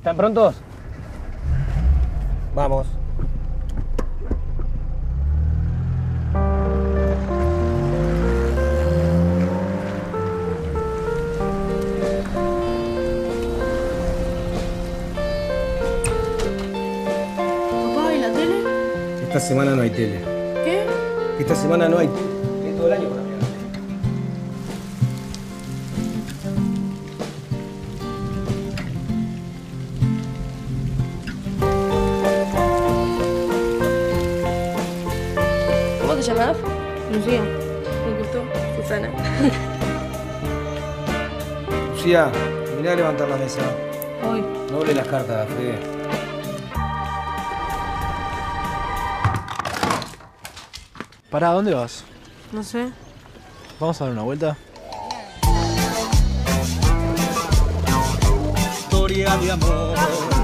¿Están prontos? Vamos. Papá, ¿y la tele? Esta semana no hay tele. ¿Qué? Esta semana no hay tele. todo el año para te? Lucía. Un gusto. Susana. Lucía, mirá a levantar la mesa. Hoy. No doble las cartas, Fede. Pará, ¿dónde vas? No sé. ¿Vamos a dar una vuelta? historia de amor